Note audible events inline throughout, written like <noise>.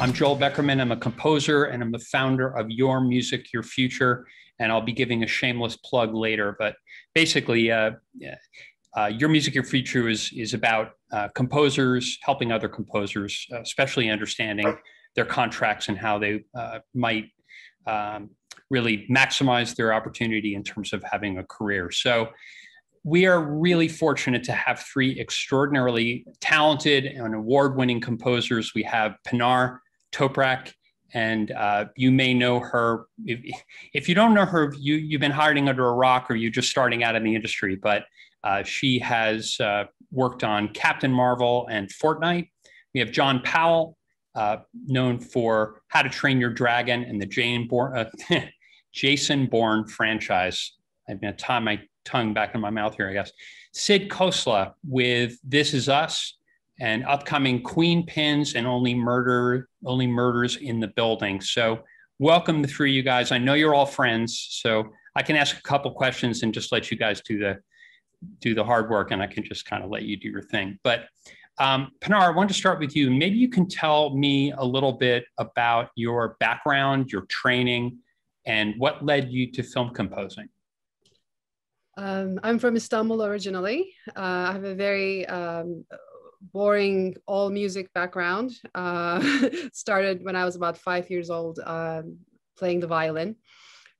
I'm Joel Beckerman. I'm a composer and I'm the founder of Your Music, Your Future. And I'll be giving a shameless plug later. But basically, uh, uh, Your Music, Your Future is, is about uh, composers helping other composers, uh, especially understanding their contracts and how they uh, might um, really maximize their opportunity in terms of having a career. So, we are really fortunate to have three extraordinarily talented and award winning composers. We have Pinar Toprak, and uh, you may know her. If, if, you don't know her, you, you've been hiding under a rock or you're just starting out in the industry, but uh, she has uh, worked on Captain Marvel and Fortnite. We have John Powell, uh, known for How to Train Your Dragon and the Jane Bourne, uh, <laughs> Jason Bourne franchise. I'm going to tie my tongue back in my mouth here, I guess. Sid Khosla with This Is Us and upcoming Queenpins and Only Murder, Only Murders in the Building. So welcome the three you guys. I know you're all friends, so I can ask a couple questions and just let you guys do the do the hard work, and I can just kind of let you do your thing. But um, Pinar, I wanted to start with you. Maybe you can tell me a little bit about your background, your training, and what led you to film composing. Um, I'm from Istanbul originally. Uh, I have a very um, boring all music background. Uh, <laughs> started when I was about five years old um, playing the violin,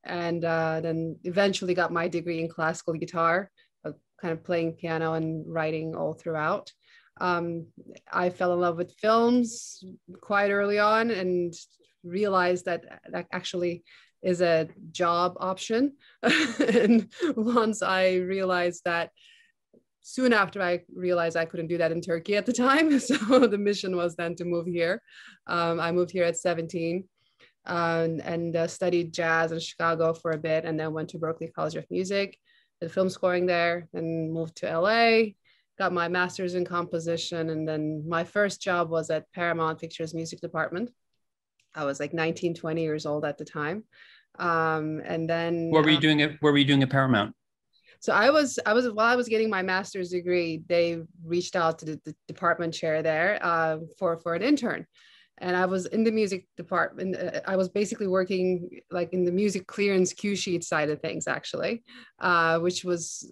and uh, then eventually got my degree in classical guitar, uh, kind of playing piano and writing all throughout. Um, I fell in love with films quite early on and realized that that actually is a job option. <laughs> and once I realized that soon after I realized I couldn't do that in Turkey at the time. <laughs> So the mission was then to move here. Um, I moved here at 17 um, and uh, studied jazz in Chicago for a bit and then went to Berklee College of Music, did film scoring there, and moved to LA, got my master's in composition. And then my first job was at Paramount Pictures Music Department. I was like 19, 20 years old at the time. Um, and then what were you um, doing at what were you doing at Paramount? So I was I was while I was getting my master's degree, they reached out to the, the department chair there uh, for for an intern, and I was in the music department. Uh, I was basically working like in the music clearance cue sheet side of things, actually, uh, which was,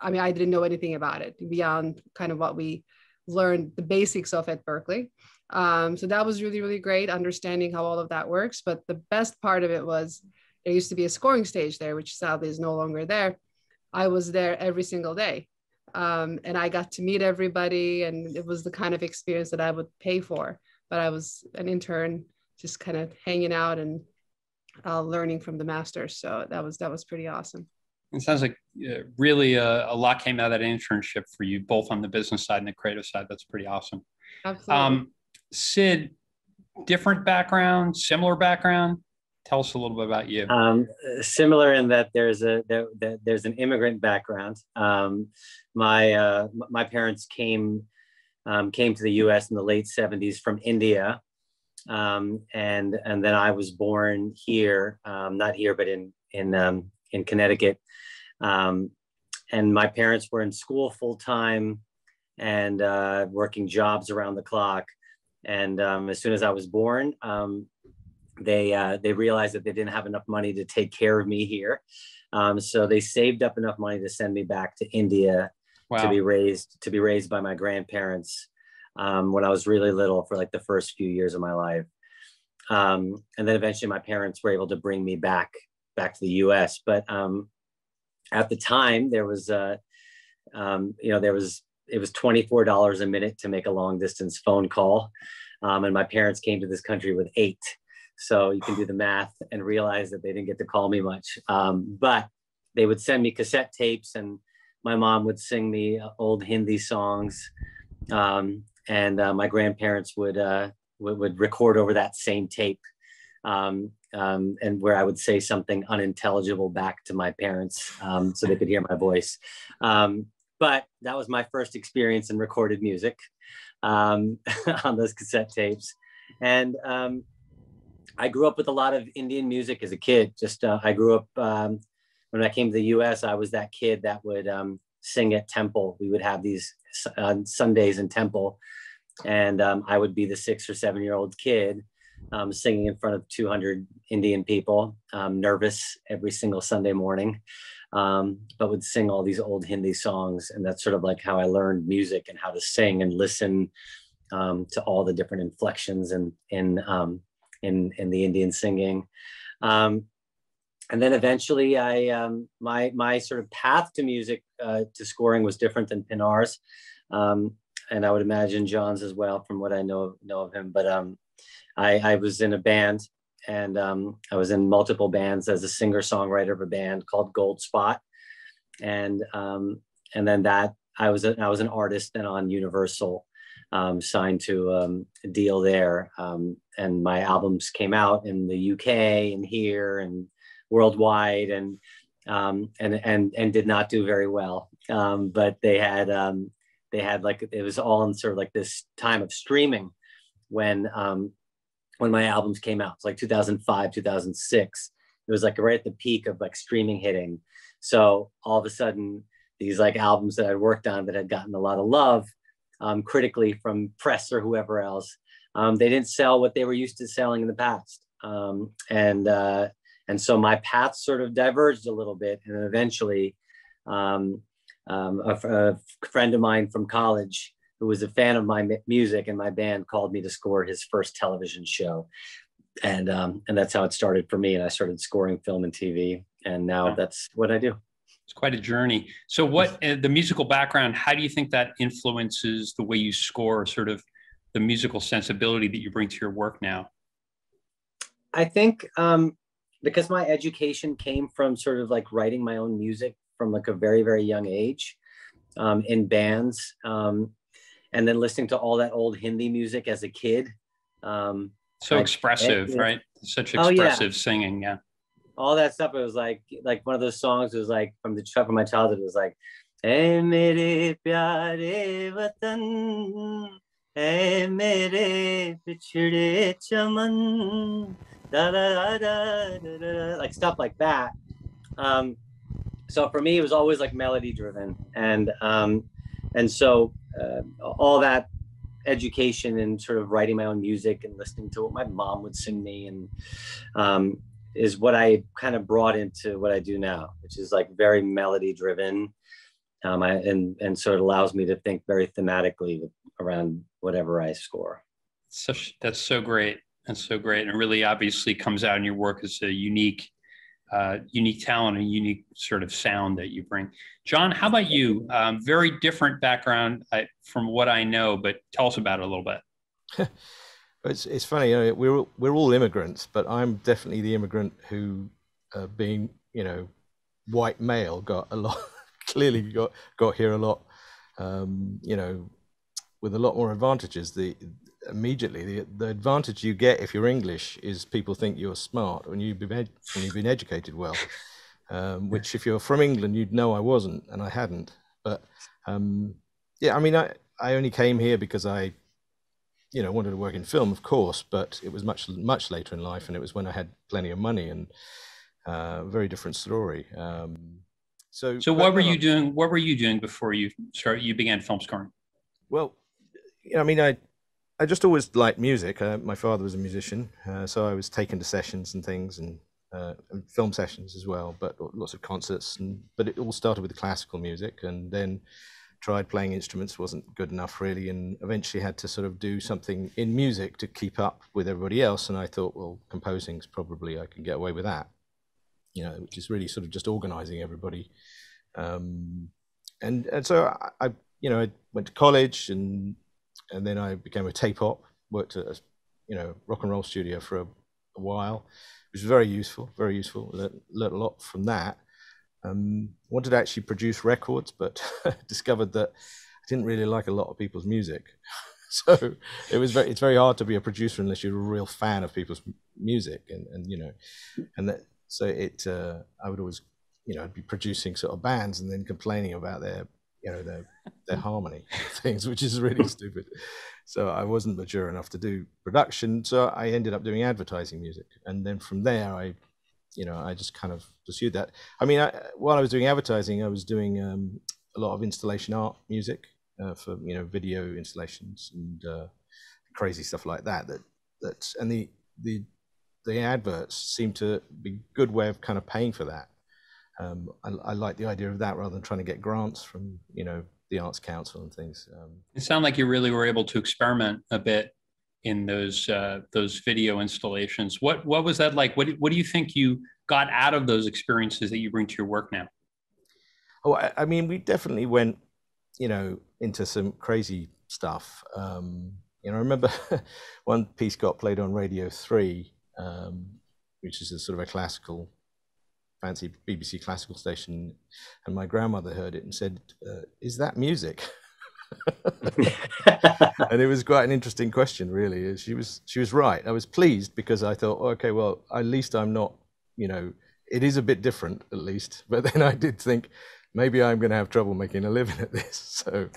I mean, I didn't know anything about it beyond kind of what we learned the basics of at Berklee. Um, so that was really really great, understanding how all of that works. But the best part of it was there used to be a scoring stage there, which sadly is no longer there. I was there every single day. Um, and I got to meet everybody, and it was the kind of experience that I would pay for. But I was an intern, just kind of hanging out and uh, learning from the masters. So that was that was pretty awesome. It sounds like uh, really a, uh, a, lot came out of that internship for you, both on the business side and the creative side. That's pretty awesome. Absolutely. Um, Sid, different background, similar background? Tell us a little bit about you. Um, similar in that there's a there, there's an immigrant background. Um, my uh, my parents came um, came to the U.S. in the late '70s from India, um, and and then I was born here, um, not here, but in in um, in Connecticut. and my parents were in school full time and uh, working jobs around the clock. And as soon as I was born, they uh, they realized that they didn't have enough money to take care of me here, um, so they saved up enough money to send me back to India wow. to be raised to be raised by my grandparents um, when I was really little for like the first few years of my life, um, and then eventually my parents were able to bring me back back to the U.S. But um, at the time, there was uh, um, you know there was it was twenty four dollars a minute to make a long distance phone call. Um, and my parents came to this country with eight. So you can do the math and realize that they didn't get to call me much. Um, but they would send me cassette tapes, and my mom would sing me uh, old Hindi songs, um, and uh, my grandparents would, uh, would, would record over that same tape. Um, um, and where I would say something unintelligible back to my parents um, so they could hear my voice. Um, but that was my first experience in recorded music <laughs> on those cassette tapes. And I grew up with a lot of Indian music as a kid. Just uh, I grew up um, when I came to the U.S. I was that kid that would um, sing at temple. We would have these uh, Sundays in temple, and um, I would be the six or seven year old kid um, singing in front of 200 Indian people, um, nervous every single Sunday morning, um, but would sing all these old Hindi songs. And that's sort of like how I learned music and how to sing and listen to all the different inflections in, in, um, in, in the Indian singing. Um, and then eventually I, my, my sort of path to music, uh, to scoring was different than Pinar's. and I would imagine John's as well from what I know, know of him. But I, I was in a band and um, I was in multiple bands as a singer songwriter of a band called Goldspot, and um, and then that I was a, I was an artist then on Universal, um, signed to um, a deal there, um, and my albums came out in the UK and here and worldwide, and um, and and and did not do very well, but they had they had like it was all in sort of like this time of streaming when um, when my albums came out. It's like 2005, 2006. It was like right at the peak of like streaming hitting. So all of a sudden, these like albums that I'd worked on that had gotten a lot of love um, critically from press or whoever else, um, they didn't sell what they were used to selling in the past. Um, and uh, and so my path sort of diverged a little bit, and eventually, um, um, a, a friend of mine from college who was a fan of my music and my band called me to score his first television show. And um, and that's how it started for me. And i started scoring film and tv and now that's what i do quite a journey so what uh, the musical background how do you think that influences the way you score sort of the musical sensibility that you bring to your work now i think um, because my education came from sort of like writing my own music from like a very very young age um, in bands um, and then listening to all that old Hindi music as a kid. Um, so expressive, it, right? Such expressive oh, yeah. singing, yeah. All that stuff. It was like like one of those songs. was like from the from my childhood. It was like, "Hey mere pyare watan, hey mere pichde chaman." Da, da, da, da, da, like stuff like that. Um, so for me, it was always like melody driven, and um, and so uh, all that education and sort of writing my own music and listening to what my mom would sing me and um, is what I kind of brought into what I do now, which is like very melody driven. Um, I, and and so it allows me to think very thematically around whatever I score. Such that's so great. That's so great, and really obviously comes out in your work as a unique uh, unique talent and unique sort of sound that you bring. John, how about you? Um, very different background I, from what I know, but tell us about it a little bit. <laughs> it's it's funny, you know, we're we're all immigrants, but I'm definitely the immigrant who, uh, being you know, white male, got a lot <laughs> clearly got got here a lot, um, you know, with a lot more advantages. The immediately the, the advantage you get if you're English is people think you're smart when you've been ed- when you've been educated well. Um, which if you're from England, you'd know I wasn't, and I hadn't. But um, yeah, I mean, I I only came here because I, you know, wanted to work in film, of course, but it was much much later in life, and it was when I had plenty of money and uh, very different story. Um, so, so what were you doing? What were you doing before you start? You began film scoring. Well, you know, I mean, I I just always liked music. Uh, my father was a musician, uh, so I was taken to sessions and things, and, uh, and, film sessions as well. But lots of concerts, and but it all started with classical music, and then tried playing instruments wasn't good enough really, and eventually had to sort of do something in music to keep up with everybody else. And I thought, well, composing's probably I can get away with that, you know, which is really sort of just organising everybody. Um, and and so I, I, you know, I went to college and and then I became a tape op. Worked at a you know rock and roll studio for a, a while, which was very useful. Very useful. Learned, learned a lot from that. Um, wanted to actually produce records, but <laughs> discovered that I didn't really like a lot of people's music. <laughs> so it was very it's very hard to be a producer unless you're a real fan of people's music and and you know and that so it uh, I would always you know be producing sort of bands and then complaining about their you know their their harmony <laughs> things, which is really stupid. So I wasn't mature enough to do production, so I ended up doing advertising music, and then from there I, you know, I just kind of pursued that. I mean, I, while I was doing advertising, I was doing um, a lot of installation art music, uh, for you know video installations and uh, crazy stuff like that. That that and the the the adverts seem to be a good way of kind of paying for that. Um, I, I, like the idea of that rather than trying to get grants from you know the Arts Council and things. Um, it sounded like you really were able to experiment a bit in those uh, those video installations. What what was that like? What what do you think you got out of those experiences that you bring to your work now? Oh, I, I mean, we definitely went, you know, into some crazy stuff. Um, you know, I remember <laughs> one piece got played on Radio Three, um, which is a sort of a classical, fancy BBC classical station, and my grandmother heard it and said, uh, "Is that music?" <laughs> <laughs> and it was quite an interesting question, really. She was she was right. I was pleased because I thought, oh, okay, well, at least I'm not, you know, it is a bit different, at least. <laughs> But then I did think maybe I'm going to have trouble making a living at this. <laughs> So,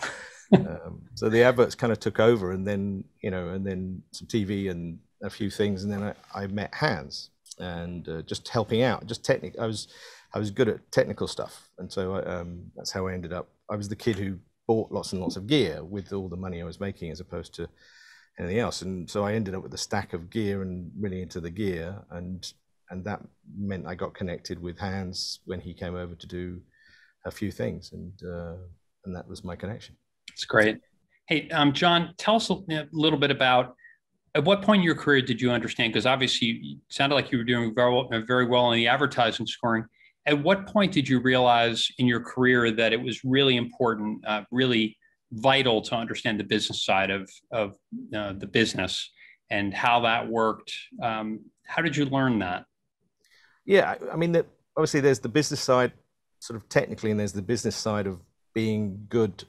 um, so the adverts kind of took over, and then you know, and then some TV and a few things, and then I, I met Hans and uh, just helping out, just technical. I was I was good at technical stuff, and so I, um, that's how I ended up. I was the kid who bought lots and lots of gear with all the money I was making as opposed to anything else. And so I ended up with a stack of gear and really into the gear. And and that meant I got connected with Hans when he came over to do a few things. And uh, and that was my connection. It's great. Hey, um, John, tell us a little bit about at what point in your career did you understand? Because obviously, sounded like you were doing very well, very well in the advertising scoring at what point did you realize in your career that it was really important, uh, really vital to understand the business side of, of uh, the business and how that worked? Um, how did you learn that? Yeah, I mean, the, obviously, there's the business side, sort of technically, and there's the business side of being good,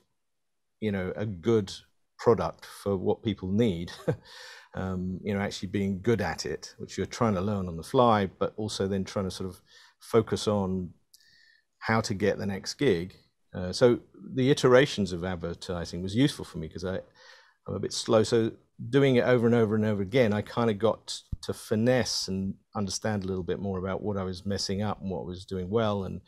you know, a good product for what people need. <laughs> um, you know, actually being good at it, which you're trying to learn on the fly, but also then trying to sort of focus on how to get the next gig. Uh, so the iterations of advertising was useful for me because I I'm a bit slow. So doing it over and over and over again, I kind of got to finesse and understand a little bit more about what I was messing up and what was doing well and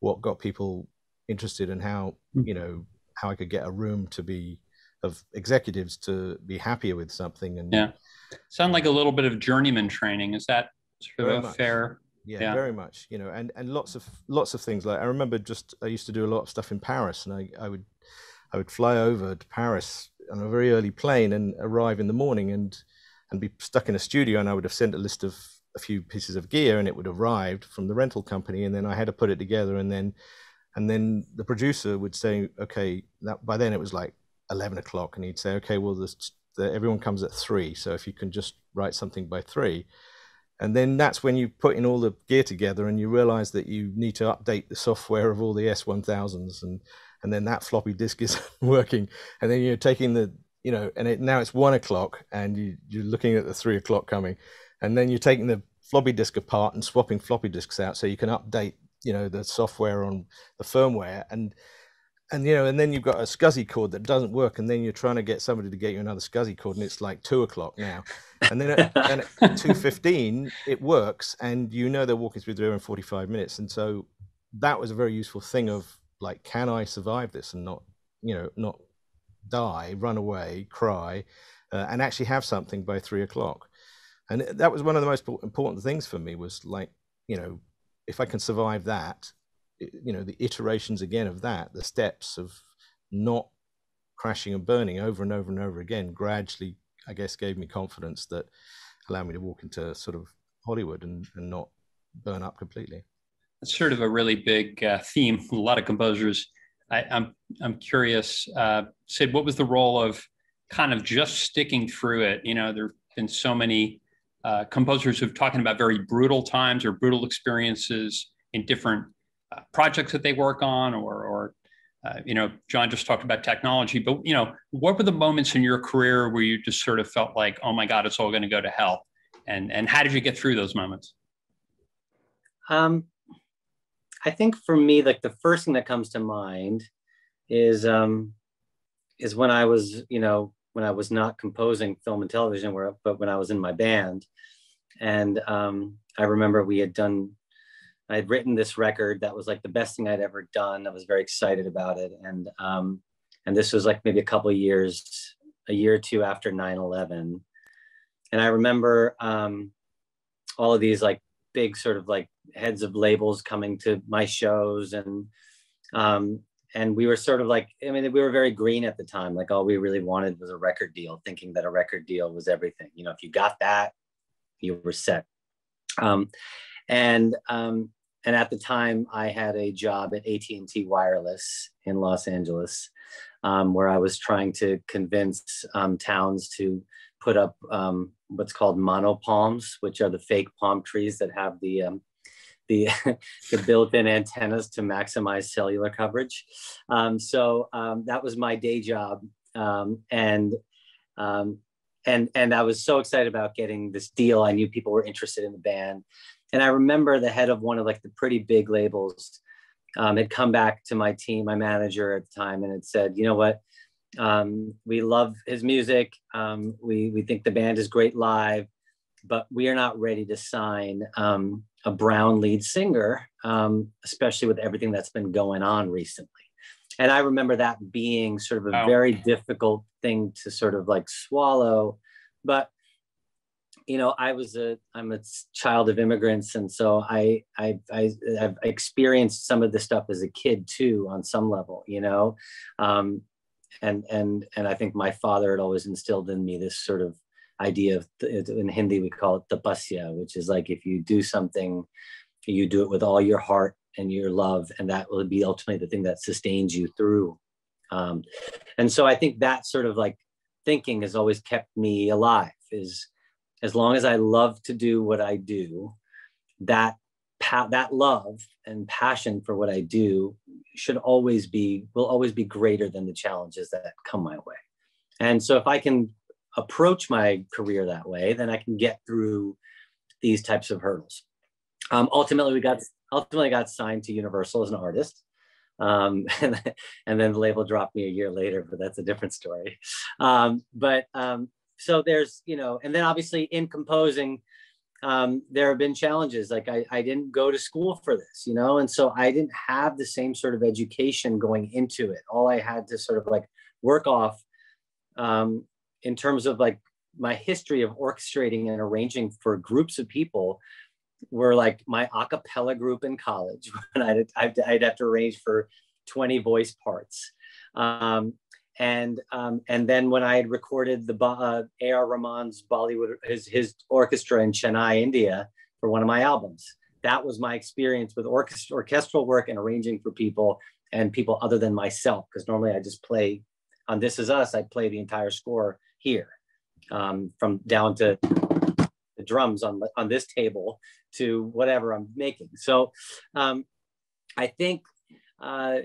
what got people interested and how hmm. you know how I could get a room to be of executives to be happier with something and yeah sound like a little bit of journeyman training is that sort of a fair yeah, yeah, very much you know and and lots of lots of things like i remember just i used to do a lot of stuff in paris and i i would i would fly over to paris on a very early plane and arrive in the morning and and be stuck in a studio and i would have sent a list of a few pieces of gear and it would have arrived from the rental company and then i had to put it together and then and then the producer would say okay that by then it was like 11 o'clock and he'd say okay well this the, everyone comes at three so if you can just write something by three and then that's when you put in all the gear together and you realize that you need to update the software of all the S1000s and and then that floppy disk is <laughs> working. And then you're taking the you know and it, now it's one o'clock and you, you're looking at the three o'clock coming. And then you're taking the floppy disk apart and swapping floppy disks out so you can update you know the software on the firmware. And and you know, and then you've got a SCSI cord that doesn't work, and then you're trying to get somebody to get you another SCSI cord, and it's like two o'clock now, and then at, and at <laughs> two fifteen it works, and you know they're walking through the door in forty five minutes, and so that was a very useful thing of like, can I survive this and not, you know, not die, run away, cry, uh, and actually have something by three o'clock, and that was one of the most important things for me was like, you know, if I can survive that, you know the iterations again of that the steps of not crashing and burning over and over and over again gradually i guess gave me confidence that allowed me to walk into sort of hollywood and, and not burn up completely. It's sort of a really big uh, theme a lot of composers. I, am I'm, I'm curious uh, sid what was the role of kind of just sticking through it? You know there have been so many uh, composers who've talking about very brutal times or brutal experiences in different uh, projects that they work on or, or uh, you know, John just talked about technology, but you know, what were the moments in your career where you just sort of felt like, oh my God, it's all going to go to hell, and and how did you get through those moments? Um, I think for me, like the first thing that comes to mind is um, is when I was, you know, when I was not composing film and television, where but when I was in my band, and um, I remember we had done I had written this record that was like the best thing I'd ever done. I was very excited about it, and um, and this was like maybe a couple years, a year or two after 9/11, and I remember um, all of these like big sort of like heads of labels coming to my shows and um, and we were sort of like i mean we were very green at the time. Like all we really wanted was a record deal thinking that a record deal was everything. You know if you got that you were set. Um, and um, and at the time i had a job at at&t wireless in los angeles um, where i was trying to convince um, towns to put up um, what's called monopalms which are the fake palm trees that have the um, the, <laughs> the built-in antennas to maximize cellular coverage. Um, so um, that was my day job. And, and, and I was so excited about getting this deal. I knew people were interested in the band. And I remember the head of one of like the pretty big labels um, had come back to my team, my manager at the time, and had said, you know what, um, we love his music. we, we think the band is great live, but we are not ready to sign um, a brown lead singer, um, especially with everything that's been going on recently. And I remember that being sort of a very difficult thing to sort of like swallow. But you know, I was a I'm a child of immigrants, and so I I, I have experienced some of this stuff as a kid too, on some level. You know, um, and and and I think my father had always instilled in me this sort of idea of in Hindi we call it tapasya, which is like if you do something, you do it with all your heart and your love, and that will be ultimately the thing that sustains you through. Um, and so I think that sort of like thinking has always kept me alive. Is as long as I love to do what I do, that pa- that love and passion for what I do should always be will always be greater than the challenges that come my way. And so if I can approach my career that way, then I can get through these types of hurdles. Um, ultimately, we got ultimately got signed to Universal as an artist. Um, and, <laughs> and, then the label dropped me a year later, but that's a different story. Um, but um, so there's, you know, and then obviously in composing, um, there have been challenges. Like I, I didn't go to school for this, you know, and so I didn't have the same sort of education going into it. All I had to sort of like work off um, in terms of like my history of orchestrating and arranging for groups of people were like my a cappella group in college <laughs> when I'd, I'd, I'd have to arrange for 20 voice parts. Um, and um, and then when I had recorded the uh, A.R. Rahman's Bollywood his his orchestra in Chennai, India, for one of my albums, that was my experience with orchestra, orchestral work and arranging for people and people other than myself. Because normally I just play on This Is Us, I play the entire score here, um, from down to the drums on on this table to whatever I'm making. So um, I think uh,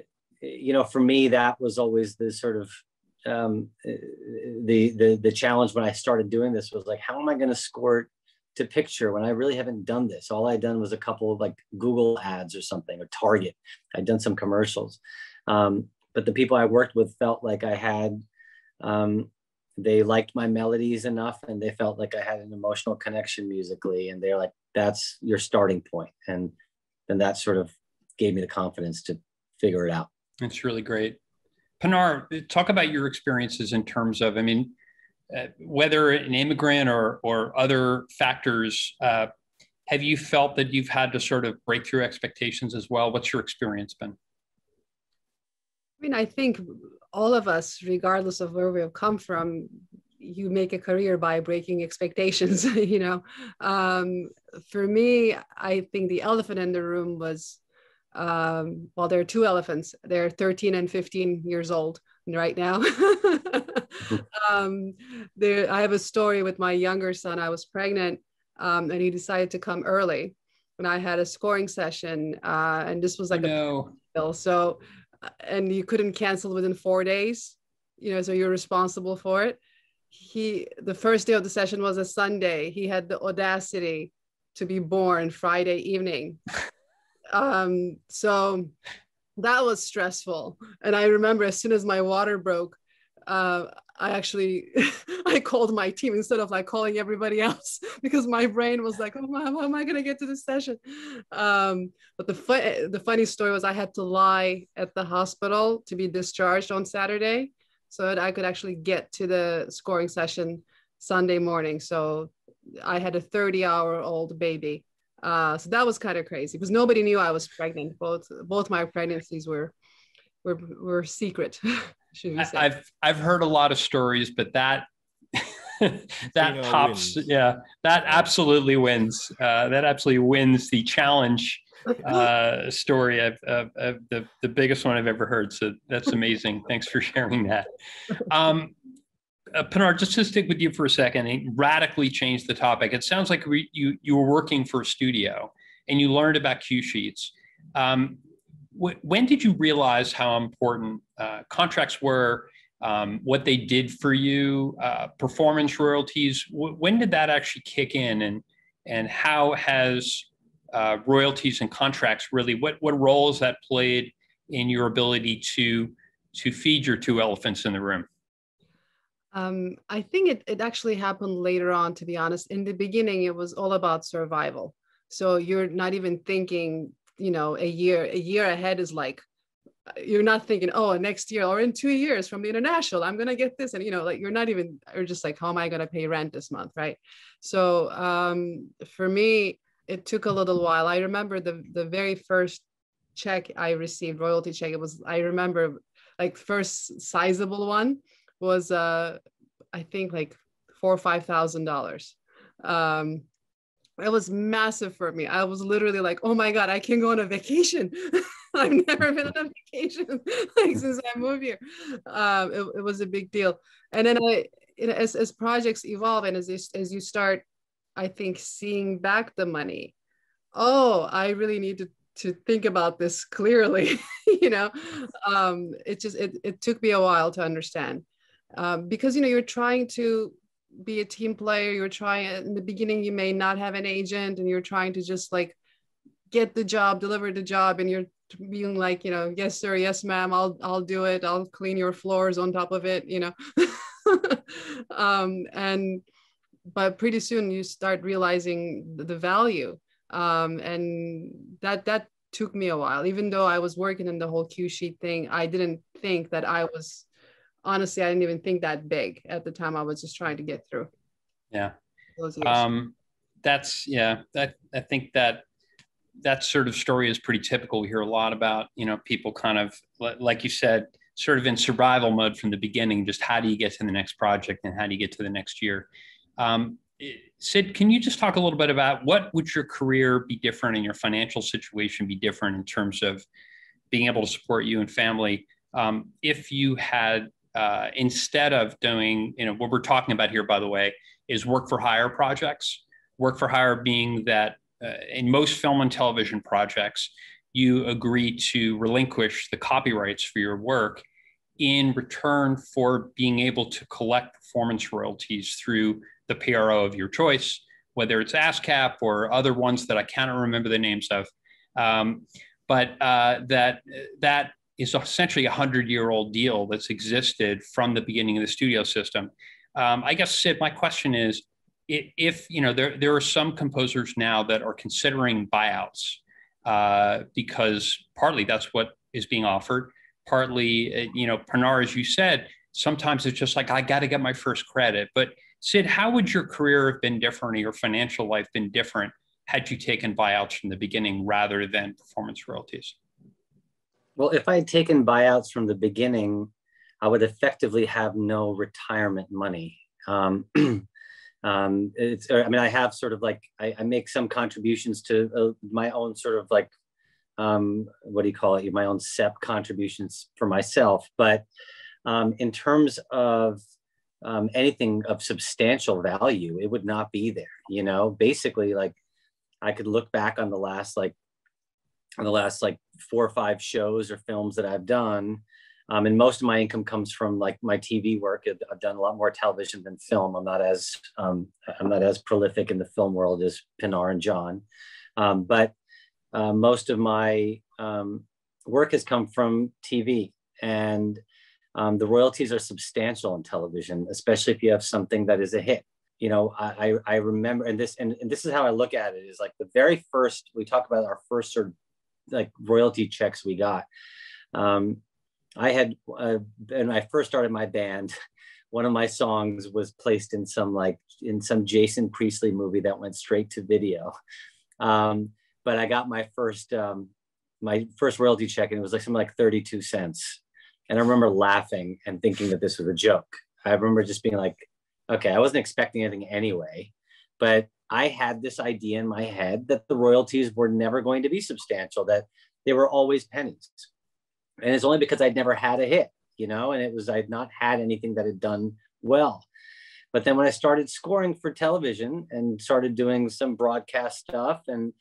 you know for me that was always the sort of um, the, the the challenge when I started doing this was like how am I going to squirt to picture when I really haven't done this. All I'd done was a couple of like Google ads or something or Target. I'd done some commercials. Um, but the people I worked with felt like I had um, they liked my melodies enough and they felt like I had an emotional connection musically. And they're like, that's your starting point. And then that sort of gave me the confidence to figure it out. It's really great. Pinar, talk about your experiences in terms of, I mean, uh, whether an immigrant or, or other factors, uh, have you felt that you've had to sort of break through expectations as well? What's your experience been? I mean, I think all of us, regardless of where we have come from, you make a career by breaking expectations. <laughs> you know, um, for me, I think the elephant in the room was, um, well, there are two elephants. They're 13 and 15 years old right now. <laughs> um, there, I have a story with my younger son. I was pregnant, um, and he decided to come early, and I had a scoring session, uh, and this was like oh, no. a so and you couldn't cancel within four days you know so you're responsible for it he the first day of the session was a sunday he had the audacity to be born friday evening <laughs> um so that was stressful and i remember as soon as my water broke uh, I actually <laughs> I called my team instead of like calling everybody else <laughs> because my brain was like, oh how am I gonna get to this session? Um, but the fu- the funny story was I had to lie at the hospital to be discharged on Saturday so that I could actually get to the scoring session Sunday morning. So I had a 30 hour old baby. Uh, so that was kind of crazy because nobody knew I was pregnant. Both both my pregnancies were were were secret. <laughs> should we say? I've I've heard a lot of stories, but that <laughs> that pops, wins. yeah, that absolutely wins. Uh, that absolutely wins the challenge <laughs> uh, story of, of, of, the the biggest one I've ever heard. So that's amazing. Thanks for sharing that. Um, uh, Pinar, just to stick with you for a second and radically change the topic. It sounds like you you were working for a studio and you learned about cue sheets. Um, when did you realize how important uh, contracts were, um, what they did for you, uh, performance royalties? When did that actually kick in, and and how has uh, royalties and contracts really what what role has that played in your ability to to feed your two elephants in the room? Um, I think it, it actually happened later on, to be honest. In the beginning, it was all about survival. So you're not even thinking you know a year a year ahead is like you're not thinking oh next year or in two years from the international i'm going to get this and you know like you're not even you're just like how am i going to pay rent this month right so um, for me it took a little while i remember the the very first check i received royalty check it was i remember like first sizable one was uh i think like four or five thousand dollars um it was massive for me. I was literally like, oh my God, I can go on a vacation. <laughs> I've never been on a vacation <laughs> like since I moved here. Um, it, it, was a big deal. And then I, you know, as, as projects evolve and as, as you start, I think, seeing back the money, oh, I really need to, to think about this clearly. <laughs> you know, um, it just, it, it took me a while to understand. Um, because, you know, you're trying to be a team player you're trying in the beginning you may not have an agent and you're trying to just like get the job deliver the job and you're being like you know yes sir yes ma'am i'll i'll do it. I'll clean your floors on top of it you know? <laughs> Um, and but pretty soon you start realizing the, value. Um, and that that took me a while. Even though i was working in the whole cue sheet thing i didn't think that i was honestly, I didn't even think that big at the time. I was just trying to get through. Yeah. Um, that's yeah. That I think that that sort of story is pretty typical. We hear a lot about you know people kind of like you said, sort of in survival mode from the beginning. Just how do you get to the next project and how do you get to the next year? Um, Sid, can you just talk a little bit about what would your career be different and your financial situation be different in terms of being able to support you and family um, if you had uh, instead of doing, you know, what we're talking about here, by the way, is work for hire projects. Work for hire being that uh, in most film and television projects, you agree to relinquish the copyrights for your work in return for being able to collect performance royalties through the PRO of your choice, whether it's ASCAP or other ones that I cannot remember the names of. Um, but uh, that that is essentially a hundred year old deal that's existed from the beginning of the studio system. Um, I guess Sid, my question is, if you know there there are some composers now that are considering buyouts uh, because partly that's what is being offered, partly uh, you know Pinar, as you said, sometimes it's just like I got to get my first credit. But Sid, how would your career have been different or your financial life been different had you taken buyouts from the beginning rather than performance royalties? Well, if I had taken buyouts from the beginning, I would effectively have no retirement money. Um, <clears throat> um, it's, I mean, I have sort of like, I, I make some contributions to uh, my own sort of like, um, what do you call it? My own SEP contributions for myself. But um, in terms of um, anything of substantial value, it would not be there. You know, basically, like I could look back on the last like the last like four or five shows or films that I've done. Um, and most of my income comes from like my TV work. I've done a lot more television than film. I'm not as um, I'm not as prolific in the film world as Pinar and John, um, but uh, most of my um, work has come from TV. And um, the royalties are substantial in television, especially if you have something that is a hit. You know, I, I remember, and this, and, and this is how I look at it is like the very first, we talk about our first sort of like royalty checks we got. Um, I had, uh, when I first started my band, <laughs> one of my songs was placed in some like in some Jason Priestley movie that went straight to video. Um, but I got my first um, my first royalty check and it was like something like 32 cents. And I remember laughing and thinking that this was a joke. I remember just being like, okay, I wasn't expecting anything anyway, but I had this idea in my head that the royalties were never going to be substantial, that they were always pennies. And it's only because I'd never had a hit, you know, and it was, I'd not had anything that had done well. But then when I started scoring for television and started doing some broadcast stuff, and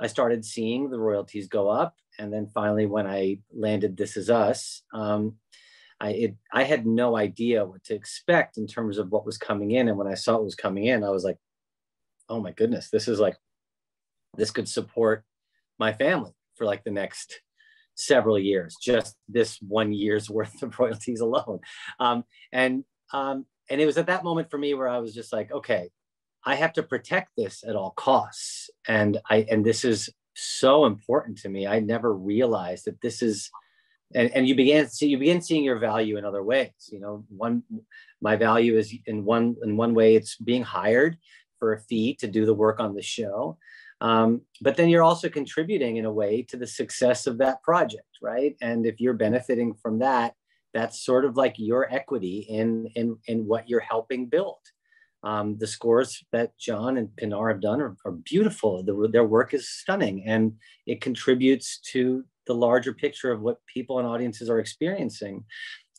I started seeing the royalties go up. And then finally, when I landed This Is Us, um, I, it, I had no idea what to expect in terms of what was coming in. And when I saw it was coming in, I was like, oh my goodness, this is like, this could support my family for like the next several years, just this one year's <laughs> worth of royalties alone. Um, and um, and it was at that moment for me where I was just like, okay, I have to protect this at all costs. And I and this is so important to me. I never realized that this is and, and you begin see you begin seeing your value in other ways. You know, one my value is in one in one way it's being hired for a fee to do the work on the show. Um, but then you're also contributing in a way to the success of that project, right? And if you're benefiting from that, that's sort of like your equity in in in what you're helping build. Um, the scores that John and Pinar have done are, are beautiful. The, their work is stunning, and it contributes to the larger picture of what people and audiences are experiencing,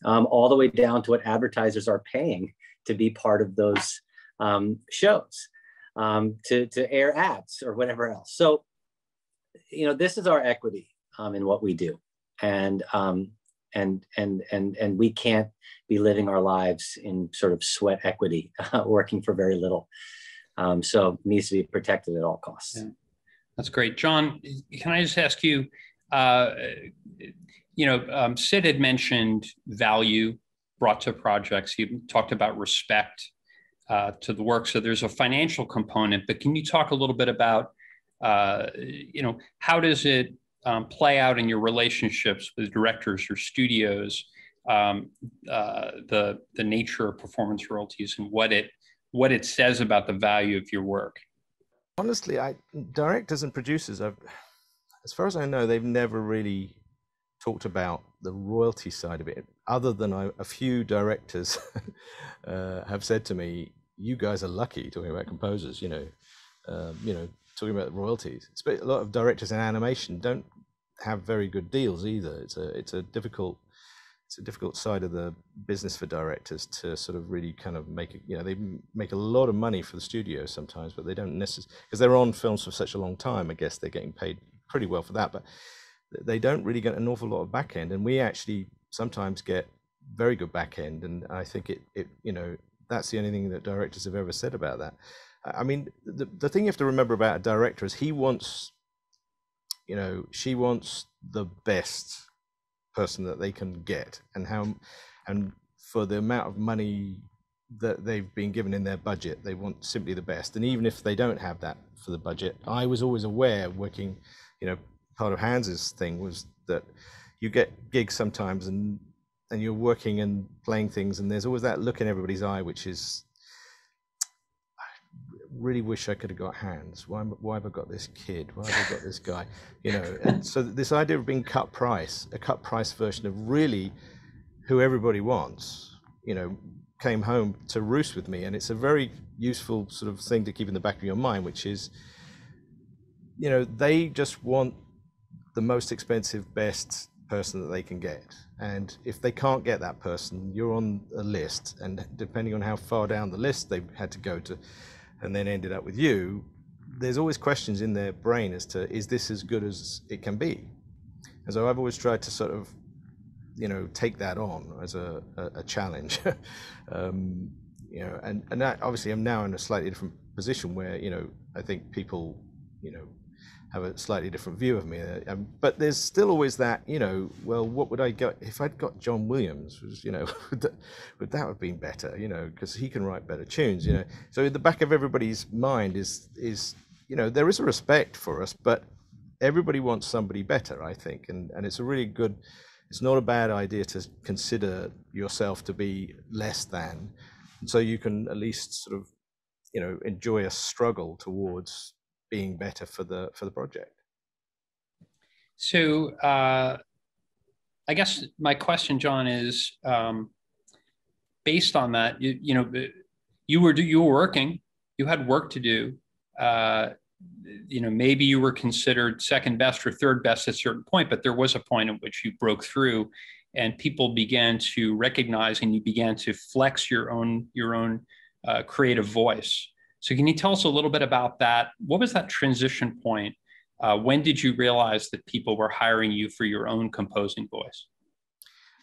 um, all the way down to what advertisers are paying to be part of those um, shows, um, to to air ads or whatever else. So, you know, this is our equity um, in what we do, and um, and and and and we can't be living our lives in sort of sweat equity, <laughs> working for very little. Um, so needs to be protected at all costs. Yeah. That's great, John. Can I just ask you? Uh, you know, um, Sid had mentioned value brought to projects. You talked about respect uh, to the work. So there's a financial component, but can you talk a little bit about, uh, you know, how does it um, play out in your relationships with directors or studios, um, uh, the the nature of performance royalties and what it what it says about the value of your work. Honestly, I directors and producers, I've, as far as I know, they've never really talked about the royalty side of it, other than I, a few directors <laughs> uh, have said to me, "You guys are lucky." Talking about composers, you know, um, you know, talking about royalties. a lot of directors in animation don't have very good deals either. It's a it's a difficult it's a difficult side of the business for directors to sort of really kind of make it. You know, they make a lot of money for the studio sometimes, but they don't necessarily because they're on films for such a long time. I guess they're getting paid pretty well for that, but they don't really get an awful lot of back end. And we actually sometimes get very good back end, and I think it it you know that's the only thing that directors have ever said about that. I mean, the, the thing you have to remember about a director is he wants you know she wants the best person that they can get and how and for the amount of money that they've been given in their budget they want simply the best and even if they don't have that for the budget i was always aware working you know part of hans's thing was that you get gigs sometimes and and you're working and playing things and there's always that look in everybody's eye which is I really wish I could have got Hans. Why, why have I got this kid? Why have I got this guy? <laughs> You know, and so this idea of being cut price, a cut price version of really who everybody wants, you know, came home to roost with me. And it's a very useful sort of thing to keep in the back of your mind, which is, you know, they just want the most expensive, best person that they can get. And if they can't get that person, you're on a list. And depending on how far down the list they've had to go to, and then ended up with you, there's always questions in their brain as to is this as good as it can be? And so I've always tried to sort of, you know, take that on as a, a, a challenge. <laughs> um, you know, and, and that obviously I'm now in a slightly different position where, you know, I think people, you know, have a slightly different view of me. Um, but there's still always that, you know, well, what would I get if I'd got John Williams? Was you know, <laughs> would that, would that have been better? You know, because he can write better tunes. You know, so in the back of everybody's mind is is you know there is a respect for us, but everybody wants somebody better, I think, and and it's a really good. It's not a bad idea to consider yourself to be less than, so you can at least sort of, you know, enjoy a struggle towards being better for the for the project. So uh, I guess my question, John, is um, based on that. You, you know, you were you were working, you had work to do. Uh, you know, maybe you were considered second best or third best at a certain point, but there was a point at which you broke through, and people began to recognize, and you began to flex your own your own uh, creative voice. So can you tell us a little bit about that? What was that transition point? Uh, when did you realize that people were hiring you for your own composing voice?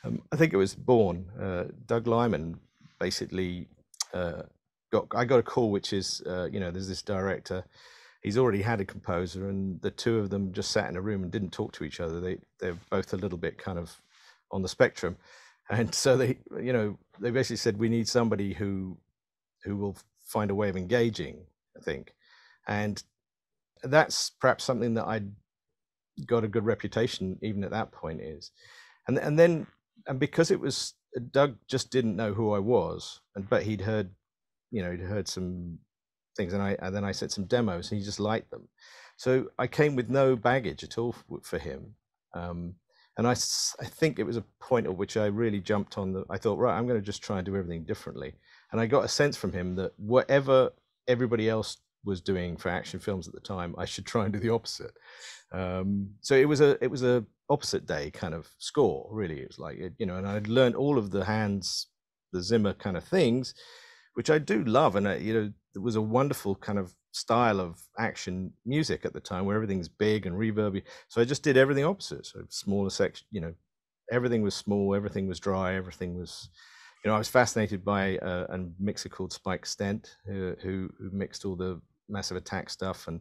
Um, I think it was Bourne. Uh, Doug Liman basically uh, got. I got a call, which is, uh, you know, there's this director. He's already had a composer, and the two of them just sat in a room and didn't talk to each other. They they're both a little bit kind of on the spectrum, <laughs> and so they, you know, they basically said we need somebody who who will find a way of engaging, I think. And that's perhaps something that I'd got a good reputation even at that point is. And and then and because it was Doug just didn't know who I was, and but he'd heard, you know, he'd heard some things, and I and then I sent some demos, and he just liked them. So I came with no baggage at all for, for him, um, and I I think it was a point at which I really jumped on the. I thought, right, I'm going to just try and do everything differently, and I got a sense from him that whatever everybody else was doing for action films at the time, I should try and do the opposite. Um, so it was a it was a opposite day kind of score. Really, it was like you know, and I'd learned all of the Hans, the Zimmer kind of things, which I do love, and I, you know, it was a wonderful kind of style of action music at the time where everything's big and reverby. So I just did everything opposite. So smaller section, you know, everything was small, everything was dry, everything was you know, I was fascinated by uh, a mixer called Spike Stent, who, who, mixed all the massive attack stuff and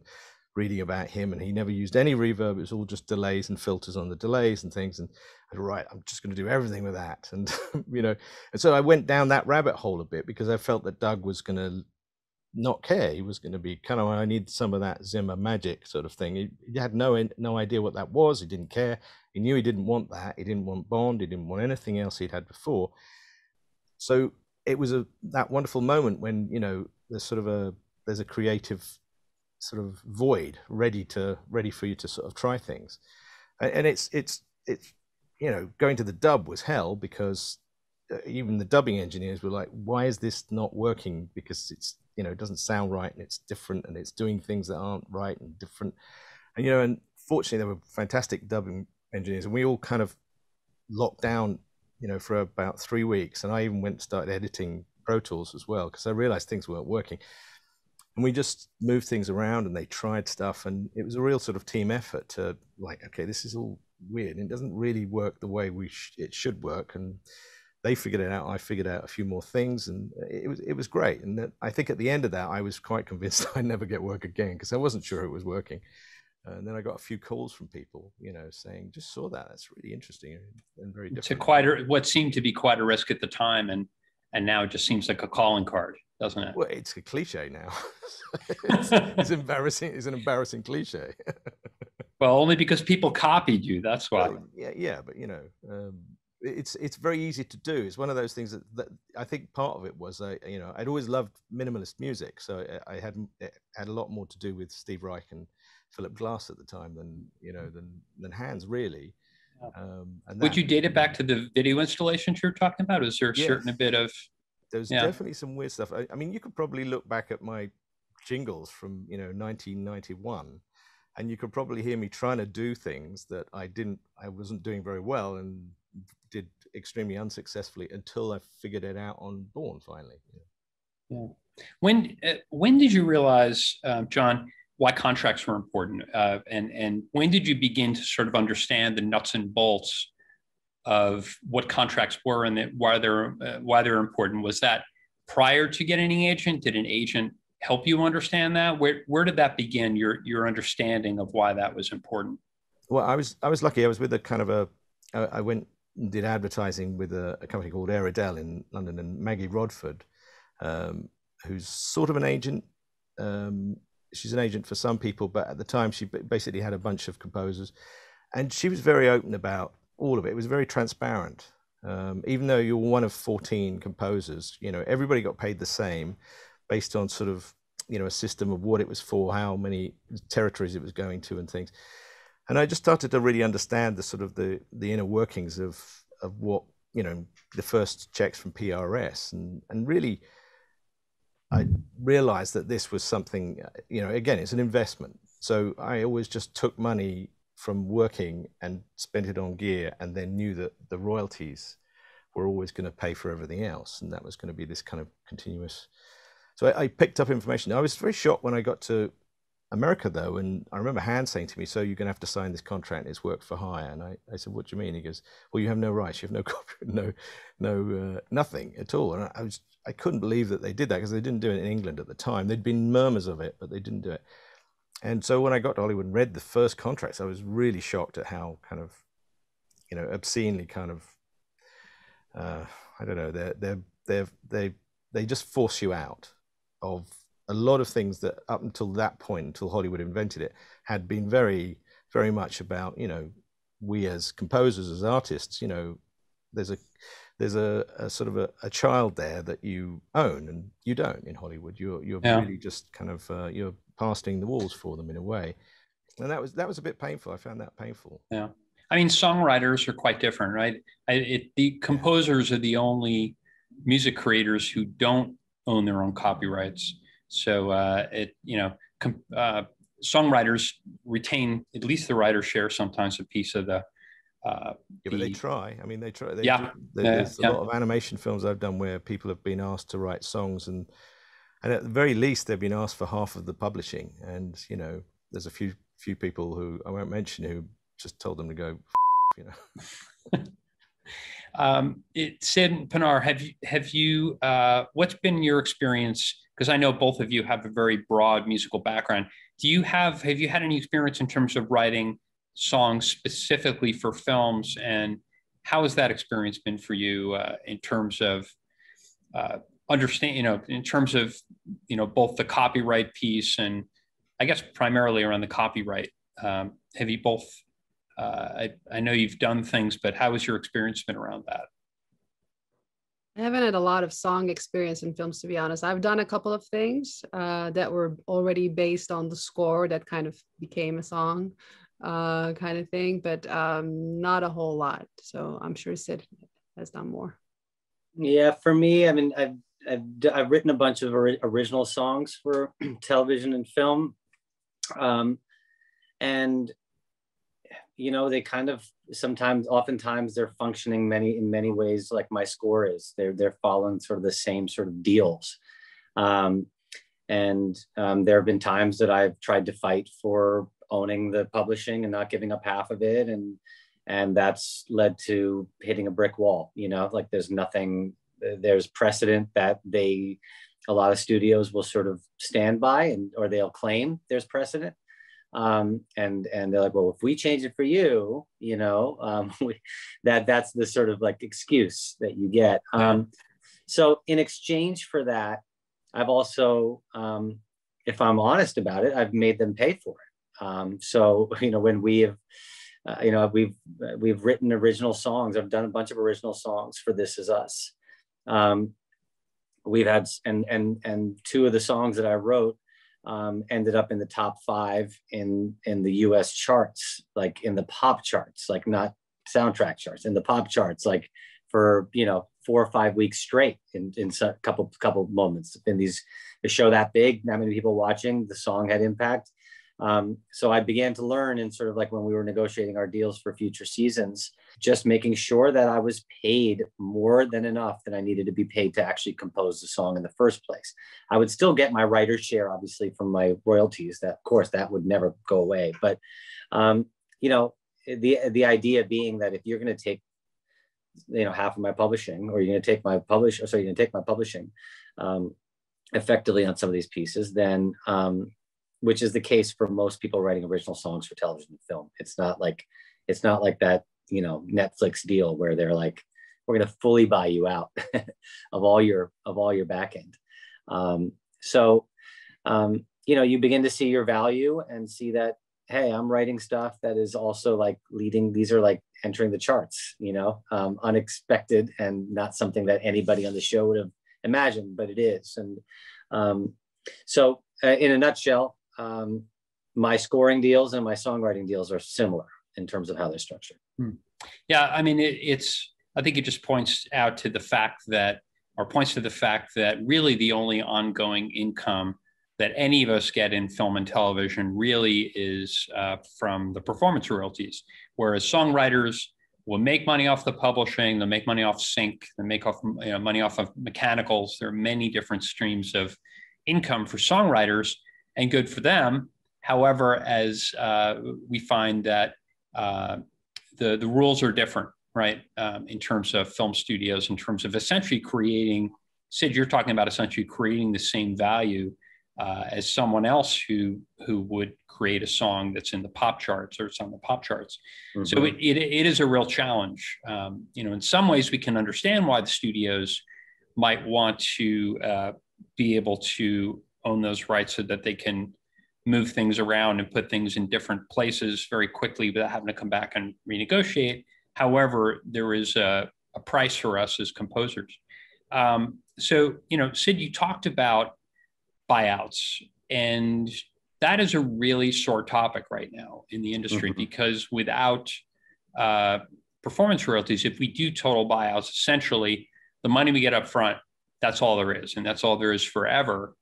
reading about him and he never used any reverb. It was all just delays and filters on the delays and things and I right i'm just going to do everything with that. <laughs> And you know and so i went down that rabbit hole a bit because i felt that doug was going to not care. He was going to be kind of i need some of that zimmer magic sort of thing. He, he had no no idea what that was. He didn't care. He knew he didn't want that. He didn't want bond. He didn't want anything else he'd had before so it was a that wonderful moment when you know there's sort of a there's a creative sort of void ready to ready for you to sort of try things. And it's it's it's you know going to the dub was hell because uh, even the dubbing engineers were like why is this not working? Because it's you know it doesn't sound right and it's different and it's doing things that aren't right and different. And you know and fortunately there were fantastic dubbing engineers and we all kind of locked down you know, for about three weeks. And I even went and started editing Pro Tools as well because I realized things weren't working. And we just moved things around and they tried stuff. And it was a real sort of team effort to like, okay, this is all weird. It doesn't really work the way we sh- it should work. And they figured it out. I figured out a few more things, and it was it was great. And I think at the end of that, I was quite convinced <laughs> I'd never get work again because I wasn't sure it was working and then I got a few calls from people, you know, saying, "Just saw that. That's really interesting and very different." To quite a, what seemed to be quite a risk at the time, and and now it just seems like a calling card, doesn't it? Well, it's a cliche now. <laughs> it's, it's, <laughs> embarrassing. It's an embarrassing cliche. <laughs> well, only because people copied you. That's why. Well, yeah, yeah, but you know, um, it's it's very easy to do. It's one of those things that, that I think part of it was, I you know, I'd always loved minimalist music, so I had it had a lot more to do with Steve Reich and Philip Glass at the time than you know than than Hans really. Um, and Would you date it back to the video installations you're talking about? Is there yes, certain a bit of? There's yeah. definitely some weird stuff. I, I, mean, you could probably look back at my jingles from you know 1991, and you could probably hear me trying to do things that I didn't, I wasn't doing very well, and did extremely unsuccessfully until I figured it out on Bourne finally. Yeah. yeah. When uh, when did you realize, um, John? Why contracts were important, uh, and and when did you begin to sort of understand the nuts and bolts of what contracts were and that why they're uh, why they're important? Was that prior to getting an agent? Did an agent help you understand that? Where where did that begin? Your your understanding of why that was important. Well, I was I was lucky. I was with a kind of a I went and did advertising with a, a company called Air-Edel in London, and Maggie Rodford, um, who's sort of an agent. Um, she's an agent for some people, but at the time she basically had a bunch of composers, and she was very open about all of it. It was very transparent. Um, even though you're one of 14 composers, you know everybody got paid the same, based on sort of you know a system of what it was for, how many territories it was going to, and things. And I just started to really understand the sort of the the inner workings of of what you know the first checks from PRS, and and really. I realized that this was something, you know, again, it's an investment. So I always just took money from working and spent it on gear and then knew that the royalties were always going to pay for everything else. And that was going to be this kind of continuous so I, I, picked up information. I was very shocked when I got to America, though, and I remember Hans saying to me, "So you're going to have to sign this contract. It's work for hire." And I, I said, "What do you mean?" He goes, "Well, you have no rights. You have no <laughs> copyright, no, no, uh, nothing at all." And I, I was, I couldn't believe that they did that because they didn't do it in England at the time. There'd been murmurs of it, but they didn't do it. And so when I got to Hollywood and read the first contracts, I was really shocked at how kind of, you know, obscenely kind of, uh, I don't know, they're they're they they they just force you out of a lot of things that up until that point, until Hollywood invented it, had been very, very much about you know we as composers, as artists, you know, there's a there's a, a sort of a, a, child there that you own, and you don't in Hollywood. You're you're yeah. really just kind of uh, you're pasting the walls for them in a way, and that was that was a bit painful. I found that painful. Yeah, I mean, songwriters are quite different, right? I, it, the composers are the only music creators who don't own their own copyrights. So uh, it you know com- uh, songwriters retain at least the writer share sometimes a piece of the. Uh, yeah, but they try. I mean, they try. They yeah, there's yeah, a lot of animation films I've done where people have been asked to write songs, and and at the very least they've been asked for half of the publishing. And you know, there's a few few people who I won't mention who just told them to go, <laughs> you know. <laughs> Um, it, Sid Pinar, have you have you uh, what's been your experience? Because I know both of you have a very broad musical background. Do you have have you had any experience in terms of writing songs specifically for films, and how has that experience been for you uh, in terms of uh, understand? You know, in terms of you know both the copyright piece and I guess primarily around the copyright. Um, have you both uh, I, I know you've done things, but how has your experience been around that? I haven't had a lot of song experience in films, to be honest. I've done a couple of things uh, that were already based on the score that kind of became a song uh, kind of thing, but um, not a whole lot. So I'm sure Sid has done more. Yeah, for me, I mean, I've I've, I've written a bunch of ori- original songs for <clears throat> television and film, um, and you know they kind of sometimes oftentimes they're functioning many in many ways like my score is. They're they're following sort of the same sort of deals. Um, and um, there have been times that i've tried to fight for owning the publishing and not giving up half of it. And and that's led to hitting a brick wall you know like there's nothing there's precedent that they a lot of studios will sort of stand by and or they'll claim there's precedent um, and and they're like, well, if we change it for you, you know, um, <laughs> we, that that's the sort of like excuse that you get. Um, so in exchange for that, I've also, um, if I'm honest about it, I've made them pay for it. Um, so <laughs> you know, when we have, uh, you know, we've we've written original songs. I've done a bunch of original songs for This Is Us. Um, we've had and and and two of the songs that I wrote um, ended up in the top five in in the U.S. charts, like in the pop charts, like not soundtrack charts, in the pop charts, like for you know four or five weeks straight in in a couple couple moments. In these, the show that big, that many people watching, the song had impact. Um, so I began to learn, and sort of like when we were negotiating our deals for future seasons, just making sure that I was paid more than enough that I needed to be paid to actually compose the song in the first place. I would still get my writer's share, obviously, from my royalties. That, of course, that would never go away. But um, you know, the the idea being that if you're going to take you know half of my publishing or you're going to take my publish or so you're going to take my publishing um, effectively on some of these pieces, then um, which is the case for most people writing original songs for television and film. It's not like it's not like that, you know, Netflix deal where they're like, we're going to fully buy you out <laughs> of all your of all your back end. Um, so, um, you know, you begin to see your value and see that hey, I'm writing stuff that is also like leading. These are like entering the charts, you know, um, unexpected and not something that anybody on the show would have imagined, but it is. And um, so, uh, in a nutshell, um, my scoring deals and my songwriting deals are similar in terms of how they're structured. Hmm. Yeah, I mean, it, it's. I think it just points out to the fact that, or points to the fact that really the only ongoing income that any of us get in film and television really is uh, from the performance royalties, whereas songwriters will make money off the publishing, they'll make money off sync, they make off you know, money off of mechanicals. There are many different streams of income for songwriters, and good for them. However, as uh, we find that uh, the the rules are different, right, um, in terms of film studios, in terms of essentially creating. Sid, you're talking about essentially creating the same value uh, as someone else who who would create a song that's in the pop charts or it's on the pop charts. Mm-hmm. So it, it, it is a real challenge. Um, you know, in some ways we can understand why the studios might want to uh, be able to own those rights so that they can move things around and put things in different places very quickly without having to come back and renegotiate. However, there is a, a price for us as composers. Um, so, you know, Sid, you talked about buyouts. And that is a really sore topic right now in the industry mm-hmm. because without uh, performance royalties, if we do total buyouts, essentially the money we get up front, that's all there is. And that's all there is forever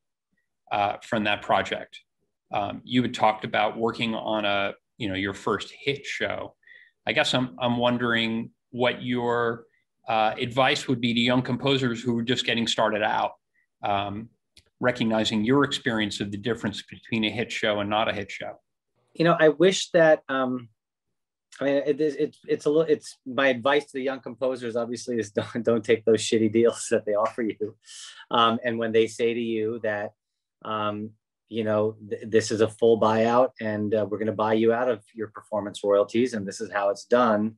uh, from that project. Um, you had talked about working on a, you know, your first hit show. I guess I'm, I'm wondering what your uh, advice would be to young composers who are just getting started out. Um, recognizing your experience of the difference between a hit show and not a hit show? You know, I wish that. Um, I mean, it, it, it's a little. It's my advice to the young composers. Obviously, is <laughs> don't don't take those shitty deals that they offer you, um, and when they say to you that, um, you know, th- this is a full buyout, and uh, we're going to buy you out of your performance royalties, and this is how it's done.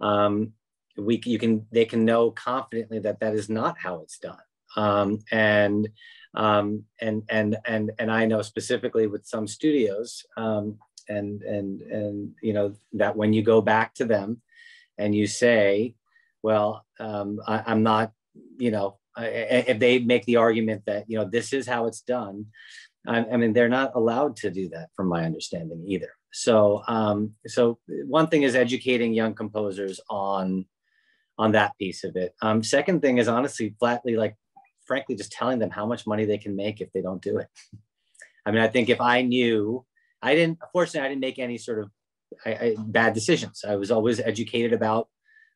Um, we you can they can know confidently that that is not how it's done, um, and um, and and and and I know specifically with some studios, um, and and and you know that when you go back to them, and you say, well, um, I, I'm not, you know, if they make the argument that you know this is how it's done, I, I mean they're not allowed to do that, from my understanding either. So um, so one thing is educating young composers on on that piece of it. Um, second thing is honestly flatly like frankly just telling them how much money they can make if they don't do it. <laughs> I mean, I think if I knew, I didn't, fortunately, I didn't make any sort of I, I, bad decisions. I was always educated about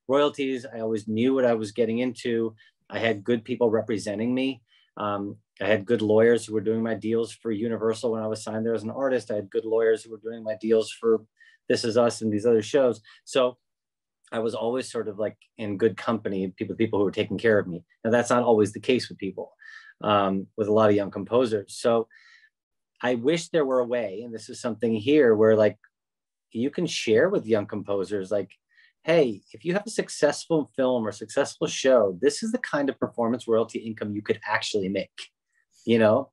royalties. I always knew what I was getting into. I had good people representing me. Um, I had good lawyers who were doing my deals for Universal when I was signed there as an artist. I had good lawyers who were doing my deals for This Is Us and these other shows. So I was always sort of like in good company, people people who were taking care of me. Now that's not always the case with people, um, with a lot of young composers. So I wish there were a way, and this is something here where like you can share with young composers, like, hey, if you have a successful film or successful show, this is the kind of performance royalty income you could actually make, you know.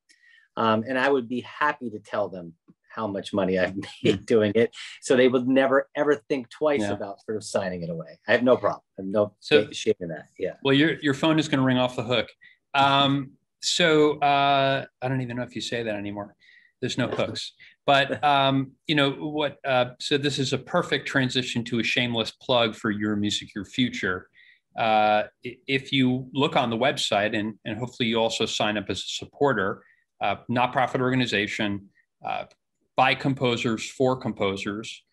Um, and I would be happy to tell them how much money I've <laughs> made doing it. So they would never ever think twice yeah. about sort of signing it away. I have no problem. I have no so, shame in that. Yeah. Well, your your phone is going to ring off the hook. Um, so uh, I don't even know if you say that anymore. There's no hooks. But um, you know what? Uh, so this is a perfect transition to a shameless plug for your music, your future. Uh, if you look on the website, and and hopefully you also sign up as a supporter, uh, not profit organization, uh, by composers for composers.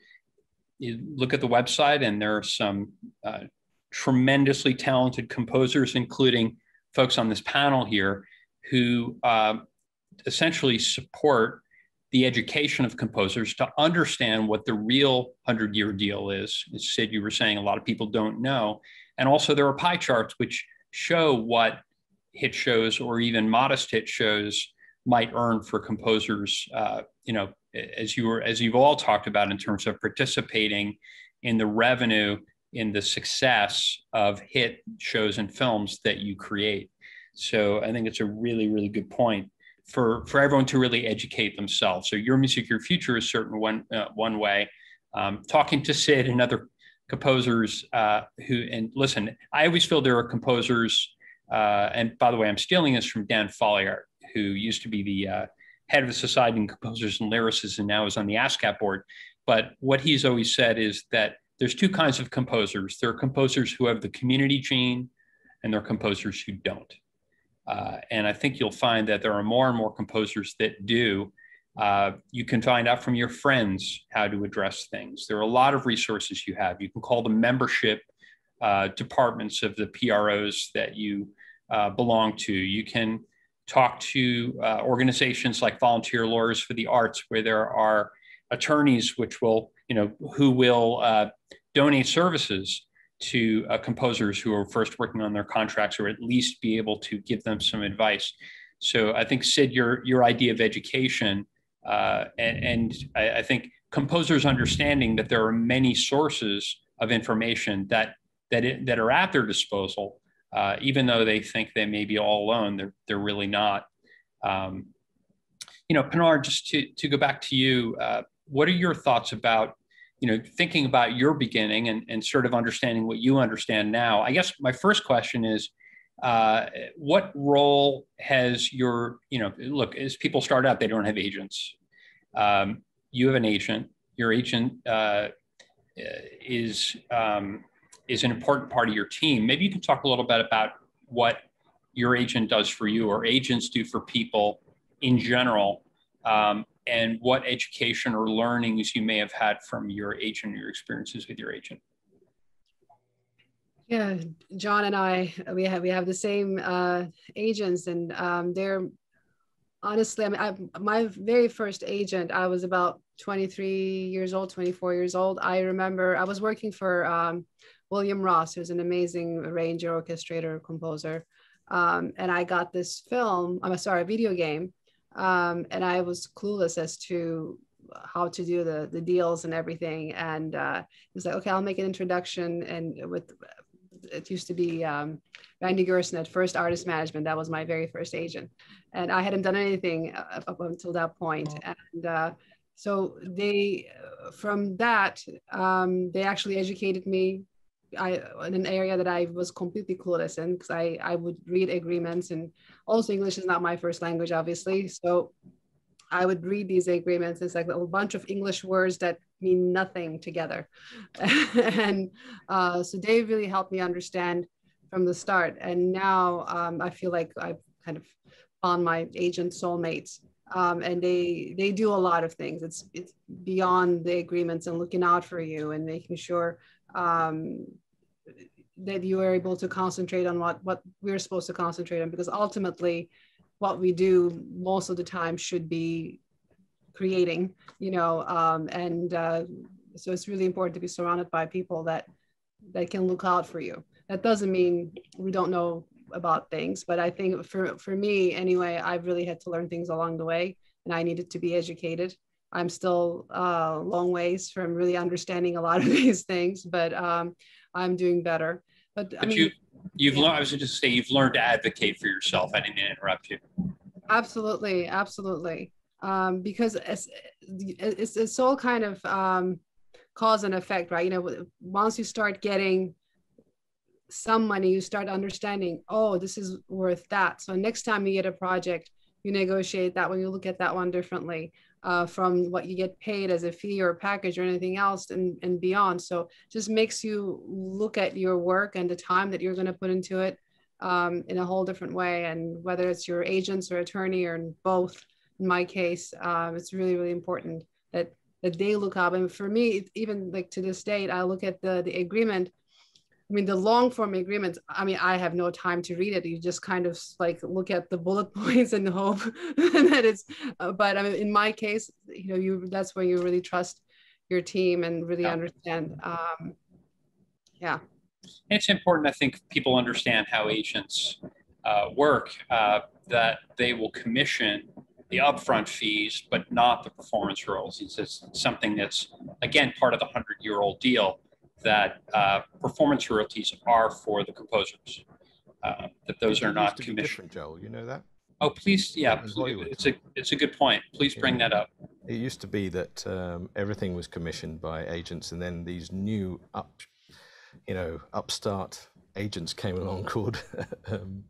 You look at the website, and there are some uh, tremendously talented composers, including folks on this panel here, who uh, essentially support the education of composers to understand what the real 100 year deal is. As Sid, you were saying, a lot of people don't know. And also, there are pie charts which show what hit shows or even modest hit shows might earn for composers. Uh, you know, as you were as you've all talked about in terms of participating in the revenue in the success of hit shows and films that you create. So I think it's a really really good point for for everyone to really educate themselves. So your music, your future is certain one uh, one way. Um, talking to Sid and other composers uh, who and listen, I always feel there are composers. Uh, and by the way, I'm stealing this from Dan Foliart, who used to be the uh, head of the Society of Composers and Lyricists and now is on the ASCAP board. But what he's always said is that there's two kinds of composers. There are composers who have the community gene, and there are composers who don't. Uh, and I think you'll find that there are more and more composers that do. Uh, you can find out from your friends how to address things. There are a lot of resources you have. You can call the membership uh, departments of the PROs that you uh, belong to. You can talk to uh, organizations like Volunteer Lawyers for the Arts, where there are attorneys which will, you know, who will donate services to uh, composers who are first working on their contracts, or at least be able to give them some advice. So I think Sid, your your idea of education, uh, and, and I, I think composers understanding that there are many sources of information that that it, that are at their disposal uh, even though they think they may be all alone, they're, they're really not. Um, you know, Pinar, just to, to go back to you, uh, what are your thoughts about, you know, thinking about your beginning and, and sort of understanding what you understand now? I guess my first question is, uh, what role has your, you know, look, as people start out, they don't have agents. Um, you have an agent. Your agent uh, is um, is an important part of your team. Maybe you can talk a little bit about what your agent does for you or agents do for people in general, um, and what education or learnings you may have had from your agent your experiences with your agent. Yeah, John and I, we have we have the same uh, agents, and um, they're honestly, I mean, I, my very first agent, I was about 23 years old, 24 years old. I remember I was working for um, William Ross, who's an amazing arranger, orchestrator, composer. Um, and I got this film, I'm sorry, a video game. Um, and I was clueless as to how to do the, the deals and everything. And uh, he was like, okay, I'll make an introduction. And with, it used to be um, Randy Gerson at First Artist Management. That was my very first agent. And I hadn't done anything up until that point. And uh, so they, from that, um, they actually educated me I in an area that I was completely clueless in because I I would read agreements and also English is not my first language obviously. So I would read these agreements it's like a bunch of English words that mean nothing together. <laughs> And uh, so they really helped me understand from the start. And now um, I feel like I've kind of found my agent soulmates. Um, and they they do a lot of things. It's it's beyond the agreements and looking out for you and making sure um, that you are able to concentrate on what what we're supposed to concentrate on because ultimately what we do most of the time should be creating you know um, and uh, so it's really important to be surrounded by people that that can look out for you. That doesn't mean we don't know about things but i think for for me anyway i've really had to learn things along the way and i needed to be educated I'm still uh, long ways from really understanding a lot of <laughs> these things, but um, I'm doing better. But, but I mean, you, you've yeah. learned. I was just say you've learned to advocate for yourself. I didn't interrupt you. Absolutely, absolutely. Um, because it's, it's it's all kind of um, cause and effect, right? You know, once you start getting some money, you start understanding. Oh, this is worth that. So next time you get a project, you negotiate that one. You look at that one differently uh, from what you get paid as a fee or a package or anything else and, and beyond. So just makes you look at your work and the time that you're going to put into it um, in a whole different way. And whether it's your agents or attorney or both, in my case, um, it's really, really important that that they look up. And for me, even like to this date, I look at the the agreement I mean, the long form agreements, I mean, I have no time to read it. You just kind of like look at the bullet <laughs> points and hope <laughs> that it's, uh, but I mean, in my case, you know, you, that's where you really trust your team and really yeah. understand. Um, yeah. It's important, I think people understand how agents uh, work uh, that they will commission the upfront fees, but not the performance royalties. It's something that's, again, part of the 100 year old deal that uh, performance royalties are for the composers, uh, that those are not commissioned. Joel, you know that? Oh, please, yeah, please, it's a, it's a good point. Please bring that up. It used to be that um, everything was commissioned by agents, and then these new up, you know, upstart agents came along <laughs> called um,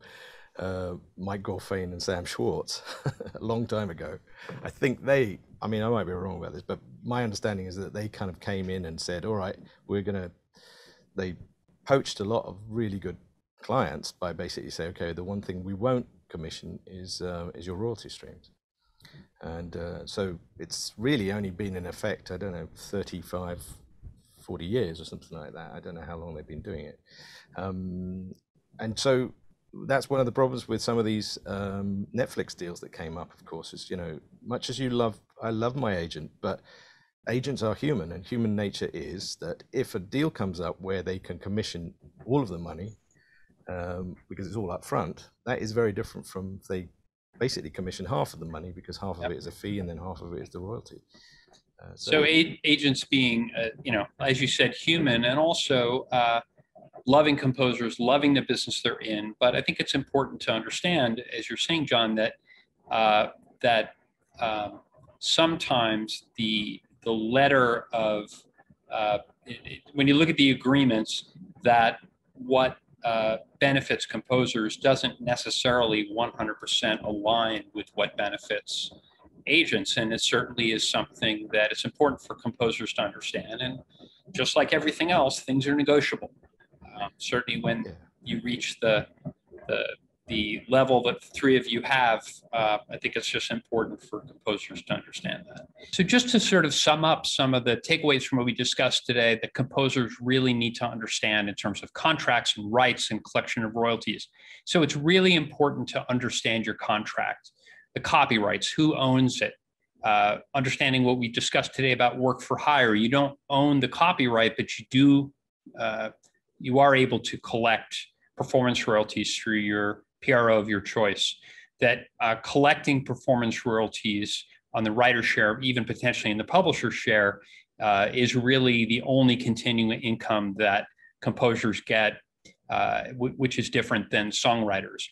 uh, Mike Gorfaine and Sam Schwartz <laughs> a long time ago. I think they, I mean, I might be wrong about this, but my understanding is that they kind of came in and said, all right, we're going to, they poached a lot of really good clients by basically saying, okay, the one thing we won't commission is, uh, is your royalty streams. And uh, so it's really only been in effect, I don't know, 35, 40 years or something like that. I don't know how long they've been doing it. Um, and so that's one of the problems with some of these um, Netflix deals that came up. Of course, is you know, much as you love, I love my agent, but agents are human, and human nature is that if a deal comes up where they can commission all of the money um, because it's all up front, that is very different from they basically commission half of the money because half yep. of it is a fee and then half of it is the royalty. Uh, so, so a- agents being, uh, you know, as you said, human, and also uh, loving composers, loving the business they're in. But I think it's important to understand, as you're saying, John, that uh, that um, sometimes the the letter of uh, it, when you look at the agreements, that what uh, benefits composers doesn't necessarily 100% align with what benefits agents, and it certainly is something that it's important for composers to understand. And just like everything else, things are negotiable. Um, certainly, when yeah. you reach the the the level that the three of you have, uh, I think it's just important for composers to understand that. So, just to sort of sum up some of the takeaways from what we discussed today, that composers really need to understand in terms of contracts and rights and collection of royalties. So, it's really important to understand your contract, the copyrights, who owns it. Uh, understanding what we discussed today about work for hire, you don't own the copyright, but you do uh, you are able to collect performance royalties through your PRO of your choice. That uh, collecting performance royalties on the writer share, even potentially in the publisher share, uh, is really the only continuing income that composers get, uh, w- which is different than songwriters.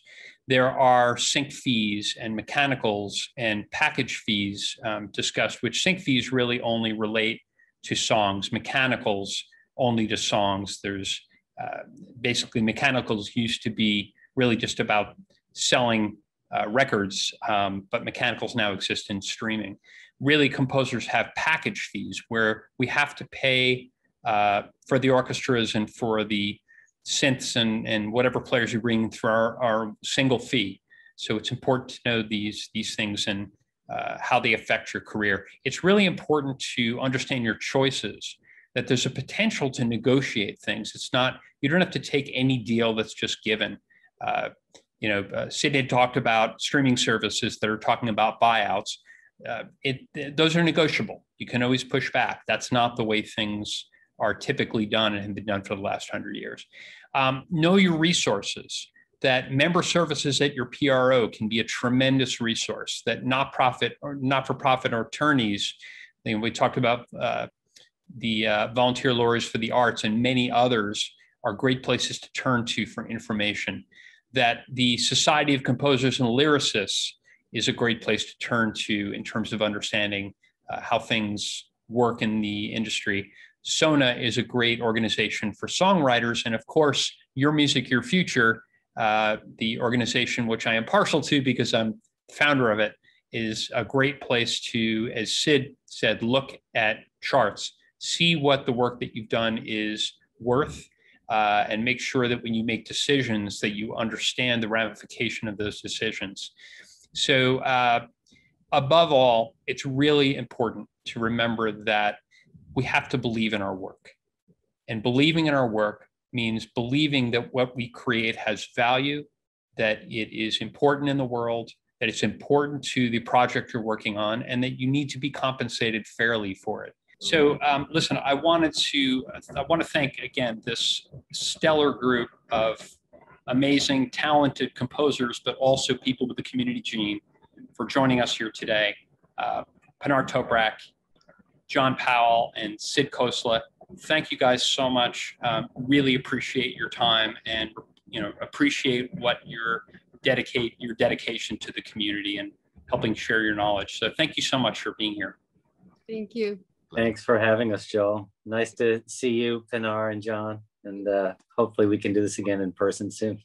There are sync fees and mechanicals and package fees um, discussed, which sync fees really only relate to songs, mechanicals only to songs. There's uh, basically mechanicals used to be really just about selling uh, records, um, but mechanicals now exist in streaming. Really, composers have package fees where we have to pay uh, for the orchestras and for the synths and, and whatever players you bring through our, our single fee. So it's important to know these, these things and uh, how they affect your career. It's really important to understand your choices that there's a potential to negotiate things. It's not, you don't have to take any deal that's just given. Uh, you know, uh, talked about streaming services that are talking about buyouts. Uh, it, it, those are negotiable. You can always push back. That's not the way things are typically done and have been done for the last hundred years. Um, know your resources. That member services at your PRO can be a tremendous resource. That not profit or not for profit attorneys. I we talked about uh, the uh, volunteer lawyers for the arts and many others are great places to turn to for information. That the Society of Composers and Lyricists is a great place to turn to in terms of understanding uh, how things work in the industry. SONA is a great organization for songwriters. And of course, Your Music, Your Future, uh, the organization which I am partial to because I'm founder of it, is a great place to, as Sid said, look at charts see what the work that you've done is worth uh, and make sure that when you make decisions that you understand the ramification of those decisions. So uh, above all it's really important to remember that we have to believe in our work. And believing in our work means believing that what we create has value that it is important in the world that it's important to the project you're working on and that you need to be compensated fairly for it so, um, listen, I wanted to I want to thank again this stellar group of amazing, talented composers, but also people with the community gene for joining us here today. Uh, Pinar Toprak, John Powell, and Sid Khosla. Thank you guys so much. Um, really appreciate your time and you know appreciate what your dedicate your dedication to the community and helping share your knowledge. So thank you so much for being here. Thank you. Thanks for having us, Joel. Nice to see you, Pinar and John, and uh, hopefully we can do this again in person soon.